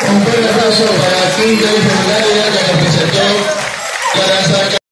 Un fuerte aplauso para y Fernández que nos presentó la danza